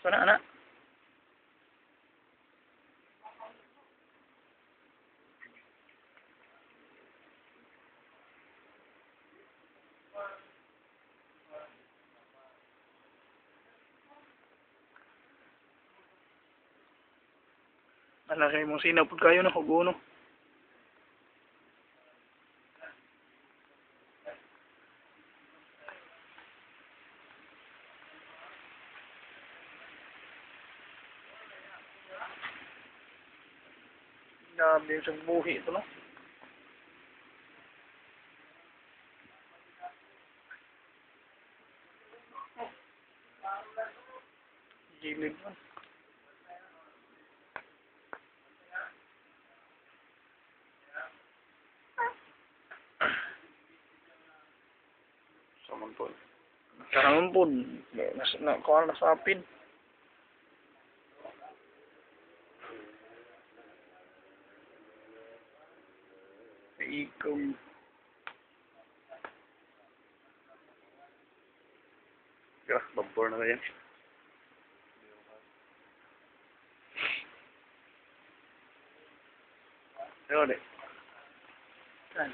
Gusto na, anak. Ala kay mong sinapod kayo no, hugo no. Grabe yung isang buhi ito no. Gilid man. Saman po. Karangan po, nas, na, kuha na sa apin. ecom Yes, bumper na yan. Ayun eh. Saan?